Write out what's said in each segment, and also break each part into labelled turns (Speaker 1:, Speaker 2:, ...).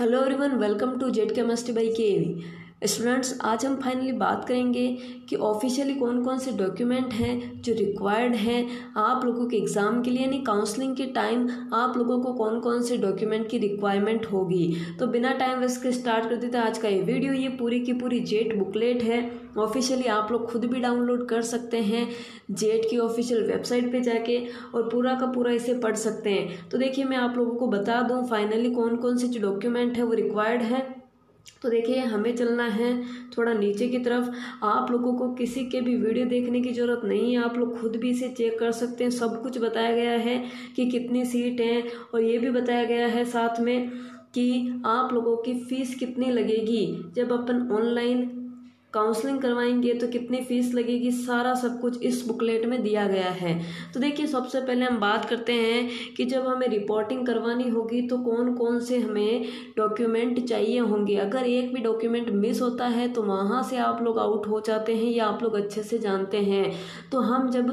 Speaker 1: Hello everyone, welcome to Jet Chemistry by KV. Students, आज हम finally बात करेंगे कि ऑफिशियली कौन कौन से डॉक्यूमेंट हैं जो रिक्वायर्ड हैं। आप लोगों के एग्ज़ाम के लिए, यानी काउंसलिंग के टाइम आप लोगों को कौन कौन से डॉक्यूमेंट की रिक्वायरमेंट होगी? तो बिना टाइम वेस्ट के स्टार्ट कर देते आज का ये वीडियो ये पूरी की पूरी जेट बुकलेट है। ऑफिशियली आप लोग खुद भी डाउनलोड कर सकते हैं जेट की ऑफिशियल वेबसाइट पे जाके और पूरा का पूरा इसे पढ़ सकते हैं। तो देखिए, मैं आप लोगों को बता दूँ फाइनली कौन कौन से जो डॉक्यूमेंट है वो रिक्वायर्ड है। तो देखिए, हमें चलना है थोड़ा नीचे की तरफ़। आप लोगों को किसी के भी वीडियो देखने की ज़रूरत नहीं है। आप लोग खुद भी इसे चेक कर सकते हैं। सब कुछ बताया गया है कि कितनी सीट हैं और ये भी बताया गया है साथ में कि आप लोगों की फ़ीस कितनी लगेगी। जब अपन ऑनलाइन काउंसलिंग करवाएँगे तो कितनी फ़ीस लगेगी, सारा सब कुछ इस बुकलेट में दिया गया है। तो देखिए, सबसे पहले हम बात करते हैं कि जब हमें रिपोर्टिंग करवानी होगी तो कौन कौन से हमें डॉक्यूमेंट चाहिए होंगे। अगर एक भी डॉक्यूमेंट मिस होता है तो वहाँ से आप लोग आउट हो जाते हैं या आप लोग अच्छे से जानते हैं। तो हम जब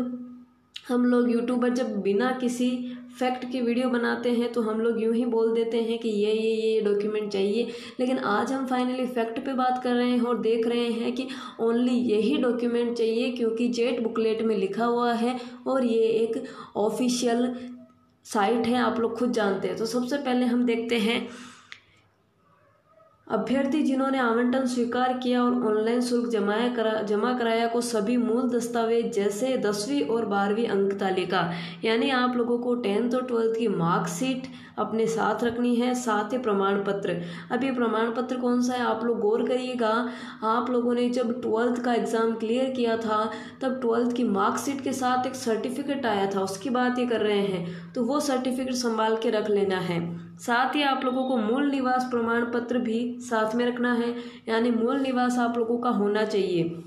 Speaker 1: हम लोग यूट्यूबर जब बिना किसी फैक्ट की वीडियो बनाते हैं तो हम लोग यूँ ही बोल देते हैं कि ये ये ये डॉक्यूमेंट चाहिए। लेकिन आज हम फाइनली फैक्ट पे बात कर रहे हैं और देख रहे हैं कि ओनली यही डॉक्यूमेंट चाहिए, क्योंकि जेट बुकलेट में लिखा हुआ है और ये एक ऑफिशियल साइट है, आप लोग खुद जानते हैं। तो सबसे पहले हम देखते हैं अभ्यर्थी जिन्होंने आवंटन स्वीकार किया और ऑनलाइन शुल्क जमाया करा, जमा कराया को सभी मूल दस्तावेज़ जैसे दसवीं और बारहवीं अंक तालिका, यानी आप लोगों को टेंथ और ट्वेल्थ की मार्कशीट अपने साथ रखनी है, साथ ही प्रमाण पत्र अब ये प्रमाण पत्र कौन सा है? आप लोग गौर करिएगा। आप लोगों ने जब ट्वेल्थ का एग्ज़ाम क्लियर किया था, तब ट्वेल्थ की मार्कशीट के साथ एक सर्टिफिकेट आया था, उसकी बात ये कर रहे हैं तो वो सर्टिफिकेट संभाल के रख लेना है। साथ ही आप लोगों को मूल निवास प्रमाण पत्र भी साथ में रखना है, यानी मूल निवास आप लोगों का होना चाहिए।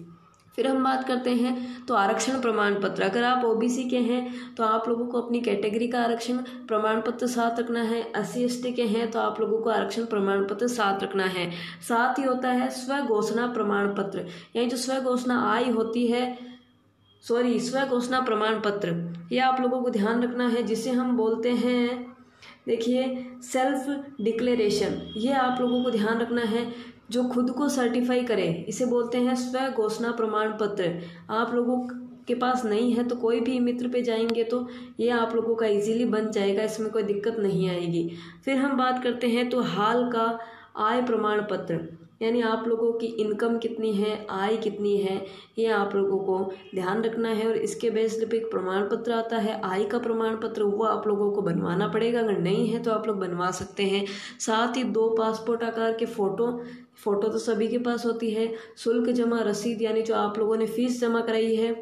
Speaker 1: फिर हम बात करते हैं तो आरक्षण प्रमाण पत्र अगर आप ओबीसी के हैं तो आप लोगों को अपनी कैटेगरी का आरक्षण प्रमाण पत्र साथ रखना है। एस सी के हैं तो आप लोगों को आरक्षण प्रमाण पत्र साथ रखना है। साथ ही होता है स्व घोषणा प्रमाण पत्र यानी जो स्व घोषणा आई होती है, सॉरी स्व घोषणा प्रमाण पत्र ये आप लोगों को ध्यान रखना है, जिसे हम बोलते हैं देखिए सेल्फ डिक्लेरेशन ये आप लोगों को ध्यान रखना है, जो खुद को सर्टिफाई करे, इसे बोलते हैं स्व घोषणा प्रमाण पत्र। आप लोगों के पास नहीं है तो कोई भी मित्र पे जाएँगे तो ये आप लोगों का इजीली बन जाएगा, इसमें कोई दिक्कत नहीं आएगी। फिर हम बात करते हैं तो हाल का आय प्रमाण पत्र। यानी आप लोगों की इनकम कितनी है, आय कितनी है, ये आप लोगों को ध्यान रखना है और इसके बेस्ड पे एक प्रमाण पत्र आता है। आय का प्रमाण पत्र वो आप लोगों को बनवाना पड़ेगा। अगर नहीं है तो आप लोग बनवा सकते हैं। साथ ही दो पासपोर्ट आकार के फ़ोटो फ़ोटो तो सभी के पास होती है। शुल्क जमा रसीद यानी जो आप लोगों ने फ़ीस जमा कराई है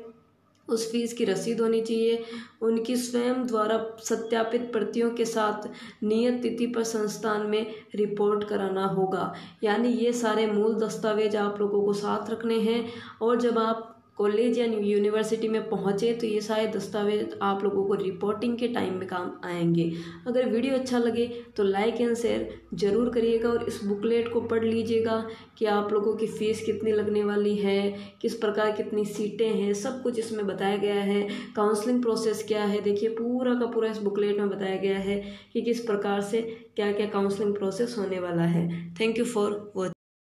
Speaker 1: उस फ़ीस की रसीद होनी चाहिए। उनकी स्वयं द्वारा सत्यापित प्रतियों के साथ नियत तिथि पर संस्थान में रिपोर्ट कराना होगा। यानी ये सारे मूल दस्तावेज़ आप लोगों को साथ रखने हैं और जब आप कॉलेज या यूनिवर्सिटी में पहुँचे तो ये सारे दस्तावेज़ आप लोगों को रिपोर्टिंग के टाइम में काम आएँगे। अगर वीडियो अच्छा लगे तो लाइक एंड शेयर ज़रूर करिएगा और इस बुकलेट को पढ़ लीजिएगा कि आप लोगों की फ़ीस कितनी लगने वाली है, किस प्रकार कितनी सीटें हैं, सब कुछ इसमें बताया गया है। काउंसलिंग प्रोसेस क्या है, देखिए पूरा का पूरा इस बुकलेट में बताया गया है कि किस प्रकार से क्या क्या काउंसलिंग प्रोसेस होने वाला है। Thank you for watch